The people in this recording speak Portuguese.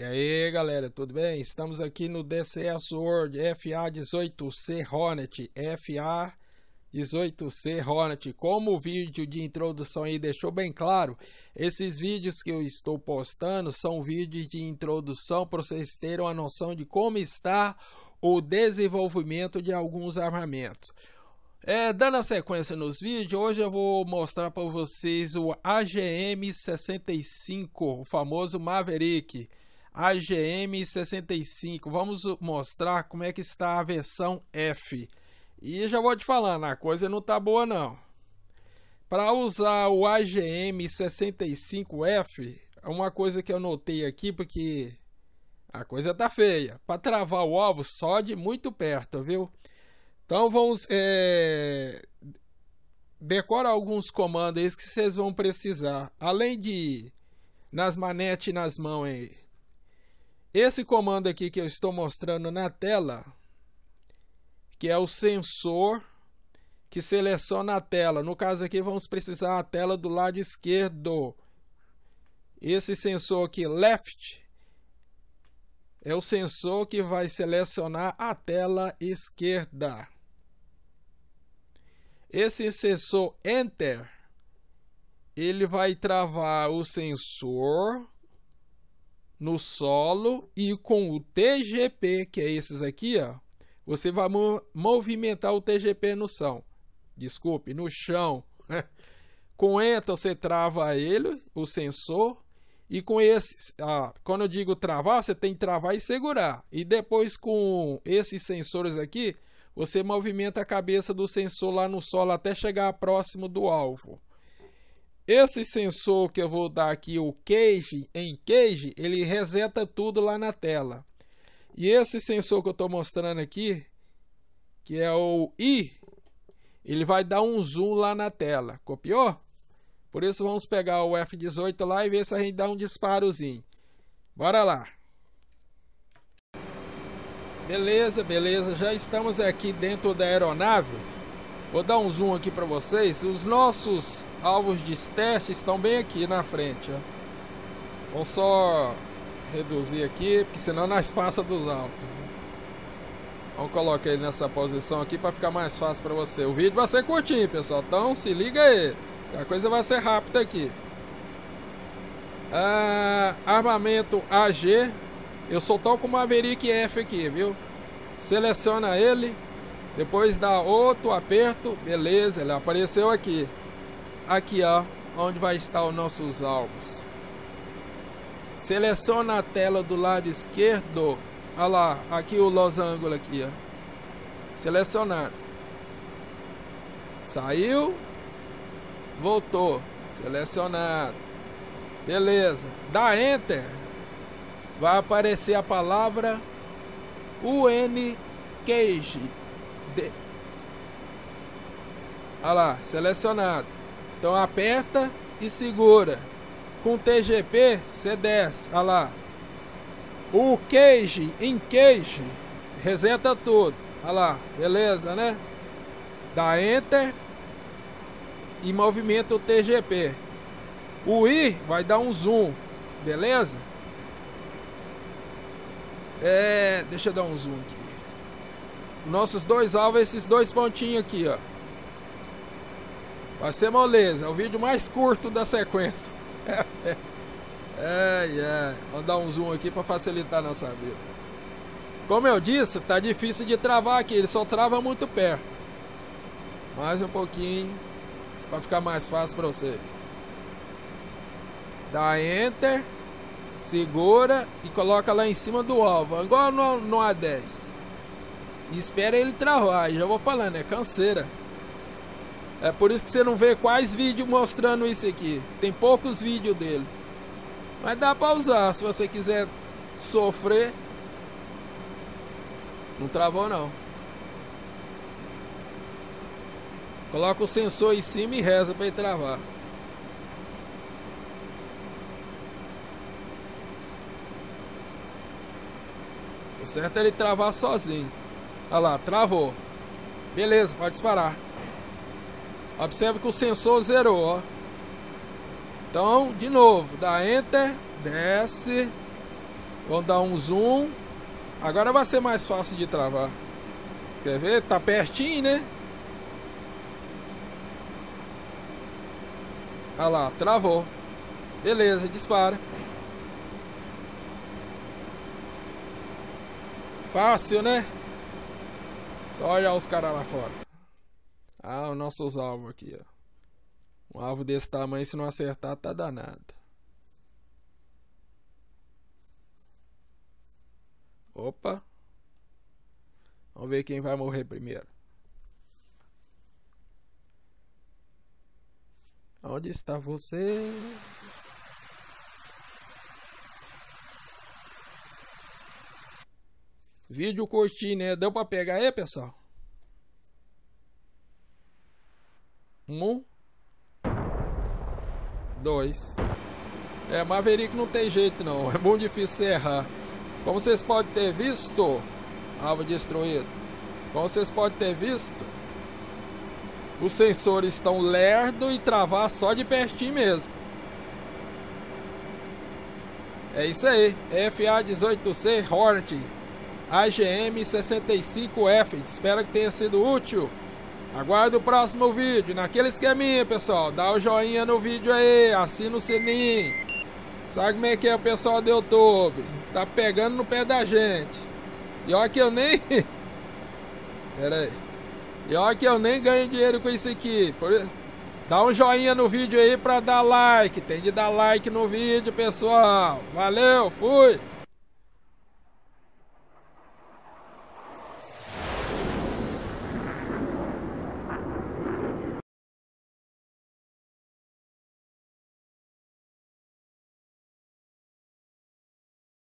E aí galera, tudo bem? Estamos aqui no DCS World FA18C Hornet FA18C Hornet Como o vídeo de introdução aí deixou bem claro Esses vídeos que eu estou postando são vídeos de introdução Para vocês terem uma noção de como está o desenvolvimento de alguns armamentos é, dando a sequência nos vídeos, hoje eu vou mostrar para vocês o AGM-65, o famoso Maverick. AGM 65. Vamos mostrar como é que está a versão F. E já vou te falando, a coisa não tá boa não. Para usar o AGM 65F, é uma coisa que eu notei aqui porque a coisa tá feia. Para travar o ovo só de muito perto, viu? Então vamos é, decora alguns comandos que vocês vão precisar. Além de nas manetes e nas mãos aí. Esse comando aqui que eu estou mostrando na tela, que é o sensor que seleciona a tela. No caso aqui vamos precisar a tela do lado esquerdo. Esse sensor aqui, left, é o sensor que vai selecionar a tela esquerda. Esse sensor enter, ele vai travar o sensor no solo e com o TGP, que é esses aqui, ó, você vai movimentar o TGP no chão. Desculpe, no chão. com Enter você trava ele, o sensor, e com esse, ah, quando eu digo travar, você tem que travar e segurar. E depois com esses sensores aqui, você movimenta a cabeça do sensor lá no solo até chegar próximo do alvo. Esse sensor que eu vou dar aqui, o cage em cage, ele reseta tudo lá na tela. E esse sensor que eu estou mostrando aqui, que é o I, ele vai dar um zoom lá na tela. Copiou? Por isso vamos pegar o F18 lá e ver se a gente dá um disparozinho. Bora lá. Beleza, beleza. Já estamos aqui dentro da aeronave. Vou dar um zoom aqui para vocês. Os nossos alvos de teste estão bem aqui na frente. Vamos só reduzir aqui, porque senão nós passa dos alvos. Vamos colocar ele nessa posição aqui para ficar mais fácil para você. O vídeo vai ser curtinho, pessoal. Então se liga aí. A coisa vai ser rápida aqui. Ah, armamento AG. Eu sou tal como Maverick F aqui, viu? Seleciona ele. Depois dá outro aperto, beleza, ele apareceu aqui. Aqui, ó, onde vai estar os nossos alvos. Seleciona a tela do lado esquerdo. Olha lá, aqui o losango aqui, ó. Selecionado. Saiu. Voltou. Selecionado. Beleza. Dá Enter. Vai aparecer a palavra UN Cage de... Olha lá, selecionado. Então aperta e segura. Com TGP, você desce. Olha lá. O cage, em cage, reseta tudo. Olha lá, beleza, né? Dá Enter e movimenta o TGP. O I vai dar um zoom, beleza? É, deixa eu dar um zoom aqui. Nossos dois alvos, esses dois pontinhos aqui, ó. Vai ser moleza, é o vídeo mais curto da sequência. ai, ai. Vamos dar um zoom aqui para facilitar a nossa vida. Como eu disse, tá difícil de travar aqui, ele só trava muito perto. Mais um pouquinho para ficar mais fácil para vocês. Dá enter, segura e coloca lá em cima do alvo, igual no, no A10. E espera ele travar. Já vou falando, é canseira. É por isso que você não vê quais vídeos mostrando isso aqui. Tem poucos vídeos dele. Mas dá pra usar se você quiser sofrer. Não travou não. Coloca o sensor em cima e reza para ele travar. O certo é ele travar sozinho. Olha lá, travou. Beleza, pode disparar. Observe que o sensor zerou, ó. Então, de novo, dá Enter, desce. Vamos dar um zoom. Agora vai ser mais fácil de travar. Você quer ver? Tá pertinho, né? Olha lá, travou. Beleza, dispara. Fácil, né? Só olhar os caras lá fora. Ah, os nossos alvos aqui, ó. Um alvo desse tamanho, se não acertar, tá danado. Opa. Vamos ver quem vai morrer primeiro. Onde está você? Vídeo curtinho, né? Deu pra pegar aí, pessoal? Um. Dois. É, Maverick não tem jeito não. É muito difícil errar. Como vocês podem ter visto, alvo destruído. Como vocês podem ter visto, os sensores estão lerdo e travar só de pertinho mesmo. É isso aí. FA-18C Hornet AGM 65F. Espero que tenha sido útil. Aguardo o próximo vídeo. Naquele esqueminha, pessoal. Dá o joinha no vídeo aí. Assina o sininho. Sabe como é que é o pessoal do YouTube? Tá pegando no pé da gente. E olha que eu nem. Pera aí. E olha que eu nem ganho dinheiro com isso aqui. Dá um joinha no vídeo aí pra dar like. Tem de dar like no vídeo, pessoal. Valeu, fui.